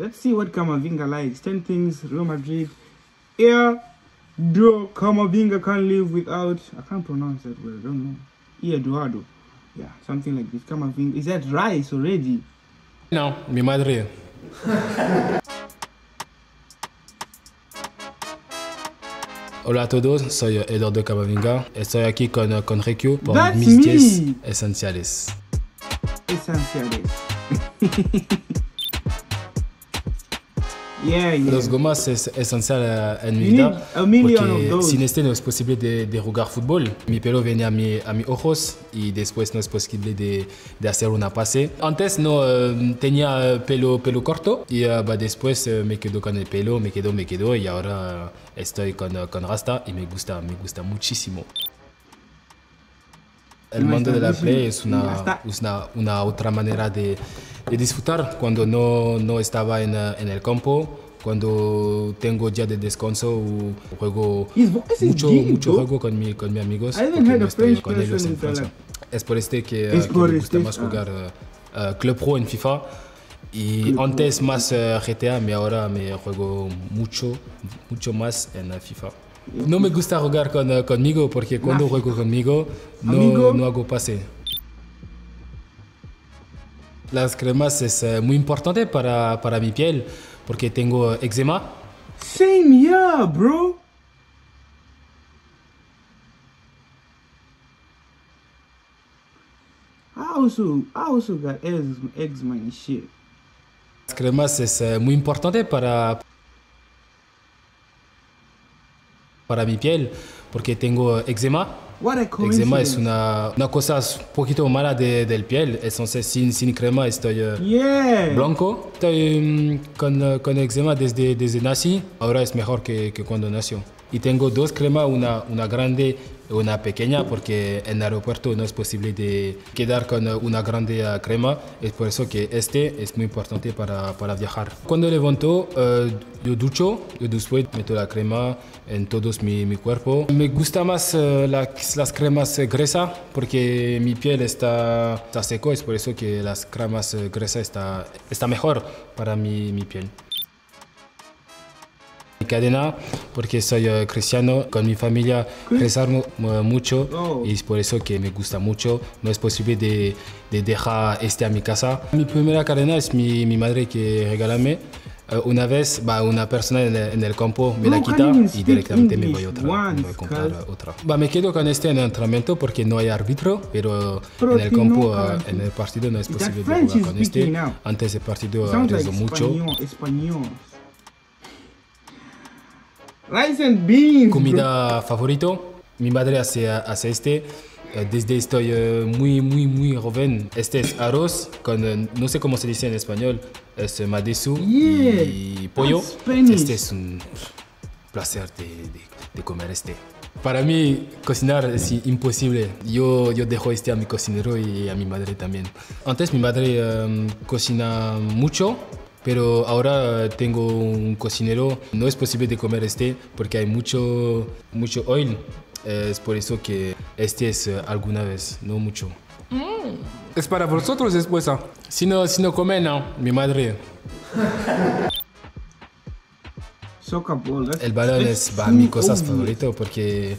let's see what Kamavinga likes. 10 things Real Madrid. Air do Kamavinga can't live without. I can't pronounce that word. I don't know. Eduardo. Yeah, something like this. Kamavinga. Is that rice already? No, mi madre. Hola a todos, soy Eduardo Camavinga. Estoy aquí con, con Requio por That's mis 10 me. esenciales. Esenciales. yeah, yeah. Los gomas es esencial eh, en mi vida porque sin este no es posible de, de jugar fútbol. Mi pelo viene a, mi, a mis ojos y después no es posible de, de hacer una pase. Antes no eh, tenía pelo, pelo corto y eh, bah, después eh, me quedo con el pelo, me quedo, me quedo y ahora estoy con, con rasta y me gusta, me gusta muchísimo. El mundo de la play es una, una, una otra manera de, de disfrutar cuando no, no estaba en, eh, en el campo, cuando tengo día de descanso o juego mucho, mucho juego con, mi, con mis amigos. Porque no estoy con ellos en Francia. Es por este que, Es que me gusta este, más ah. jugar eh, Club Pro en FIFA. Y antes más eh, GTA, pero ahora me juego mucho, mucho más en FIFA. No me gusta jugar con, eh, conmigo porque cuando Nah. juego conmigo Amigo. no, no hago pase. Las cremas es eh, muy importante para, para mi piel porque tengo eczema. Same here, bro. I also, I also got eczema and shit. Las cremas es eh, muy importante para, para mi piel porque tengo eczema. Eczema es una, una cosa un poquito mala de, del piel, entonces sin, sin crema estoy eh, Yeah. blanco. Estoy mm, con, con eczema desde, desde nací, ahora es mejor que, que cuando nació. Y tengo dos cremas, una, una grande y una pequeña, porque en el aeropuerto no es posible de quedar con una grande crema, es por eso que este es muy importante para, para viajar. Cuando levanto, eh, yo ducho, yo después meto la crema en todo mi, mi cuerpo. Me gusta más eh, las, las cremas eh, gruesas porque mi piel está, está seco, es por eso que las cremas eh, gruesas está, está mejor para mi, mi piel. Mi cadena, porque soy eh, cristiano, con mi familia rezamos mu- mucho Oh. y es por eso que me gusta mucho. No es posible de, de dejar este a mi casa. Mi primera cadena es mi, mi madre que regalame. Eh, una vez va una persona en el, en el campo me la quita y directamente me voy, otra, me voy a comprar otra. Va, me quedo con este en el entrenamiento porque no hay árbitro, pero en el campo, no, eh, en el partido no es posible de jugar con este. Antes del partido rezo mucho. Comida favorito, mi madre hace, hace este. Eh, Desde estoy eh, muy, muy, muy joven. Este es arroz con, eh, no sé cómo se dice en español, es eh, madesu Yeah, y pollo. Spanish. Este es un placer de, de- de comer este. Para mí, cocinar es imposible. Yo, yo dejo este a mi cocinero y a mi madre también. Antes mi madre eh, cocina mucho, pero ahora tengo un cocinero. No es posible de comer este porque hay mucho, mucho oil. Eh, es por eso que este es eh, alguna vez, no mucho. Es para vosotros esposa. Si no, si no come, no. Mi madre. That's, El balón es va, mi cosa favorito porque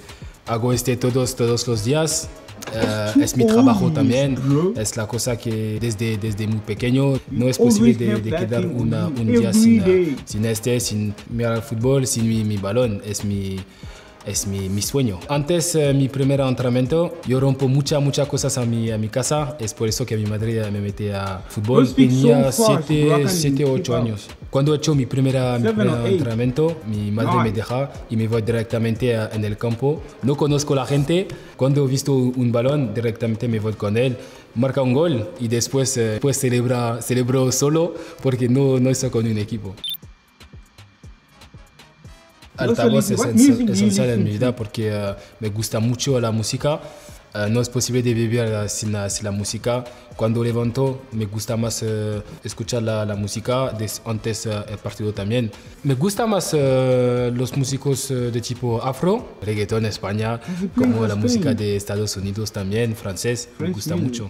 hago este todos, todos los días. Eh, es mi trabajo también. Es la cosa que desde, desde muy pequeño no es posible de, de quedar una, un día sin, eh, sin este, sin mirar el fútbol, sin mi, mi balón. Es mi, es mi, mi sueño. Antes eh, mi primer entrenamiento, yo rompo muchas, muchas cosas a mi, a mi casa. Es por eso que mi madre me mete a fútbol. Tenía fast, bro. I 7 can't o keep 8 up. años. Cuando he hecho mi, primera, mi primer entrenamiento, mi madre me deja y me voy directamente a- en el campo. No conozco la gente. Cuando he visto un balón, directamente me voy con él. Marca un gol y después eh, pues celebra, celebro solo porque no, no estoy con un equipo. Altavoz es esencial en mi vida porque eh, me gusta mucho la música. Eh, no es posible de vivir eh, sin la, sin la música. Cuando levanto, me gusta más eh, escuchar la, la música, antes el partido también. Me gusta más los músicos de tipo afro, reggaetón en España, como la música de Estados Unidos también, francés, me French gusta mucho.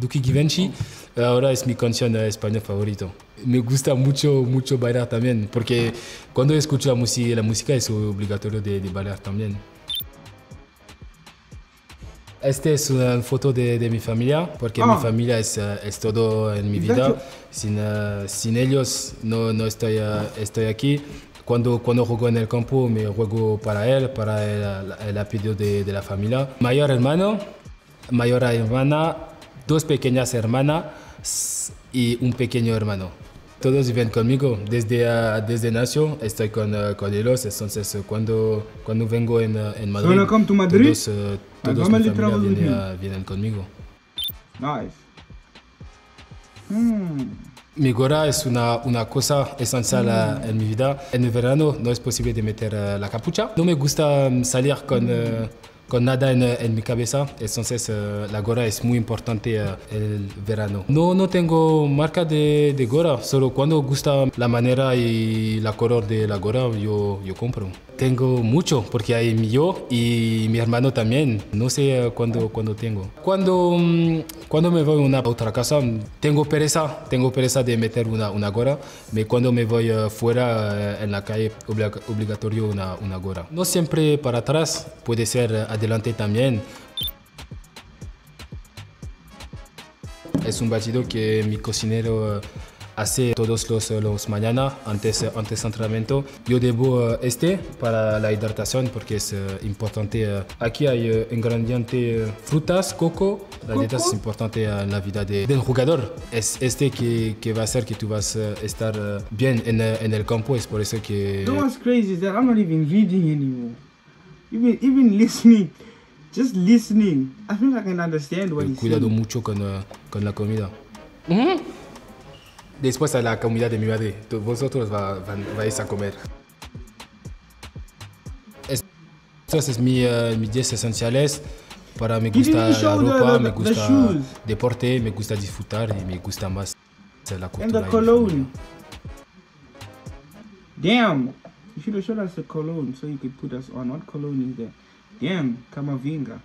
Duki Givenchy, ahora es mi canción eh, español favorito. Me gusta mucho, mucho bailar también, porque cuando escucho la música, la música es obligatorio de, de bailar también. Esta es una foto de, de mi familia, porque mi Ah. familia es, eh, es todo en mi vida. Sin, eh, sin ellos no, no estoy, eh, estoy aquí. Cuando, cuando juego en el campo me juego para él, para el, el apellido de, de la familia. Mayor hermano, mayor hermana, dos pequeñas hermanas y un pequeño hermano. Todos viven conmigo. Desde, eh, desde nació estoy con, eh, con ellos. Entonces, eh, cuando, cuando vengo en, eh, en Madrid, to Madrid, todos, eh, todos mi familia viene, vienen conmigo. Nice. Hmm. Mi gorra es una, una cosa esencial eh, en mi vida. En el verano no es posible de meter eh, la capucha. No me gusta mm, salir con, eh, con nada en, en mi cabeza, entonces eh, la gorra es muy importante eh, el verano. No, no tengo marca de, de solo cuando gusta la manera y la color de la gorra yo, yo compro. Tengo mucho, porque hay mi yo y mi hermano también. No sé eh, cuándo, cuándo tengo. Cuando, mm, cuando me voy a una otra casa, tengo pereza, tengo pereza de meter una, una gorra, pero cuando me voy fuera en la calle, oblig- obligatorio una, una gorra. No siempre para atrás, puede ser adelante también. Es un batido que mi cocinero eh, hace todos los, los mañana antes, eh, antes entrenamiento. Yo debo eh, este para la hidratación porque es eh, importante. eh. Aquí hay eh, ingredientes eh, frutas, coco. La dieta es importante eh, en la vida de- del jugador. Es este que, que va a hacer que tú vas a estar eh, bien en, eh, en el campo. Es por eso que... What's crazy that I'm not even reading anymore. Even even listening, just listening. I think I can understand what he's Cuidado saying. mucho con, eh, con la comida. Después a la comida de mi madre. Vosotros va- van- vais a comer. Es- Estos es mi, eh, mis 10 esenciales. Para me You gusta la the- ropa, the- me the gusta deporte, me gusta disfrutar y me gusta más la And cultura. the y mi cologne. Damn. You should have showed us a cologne so you could put us on. What cologne is that? Damn, Kamavinga.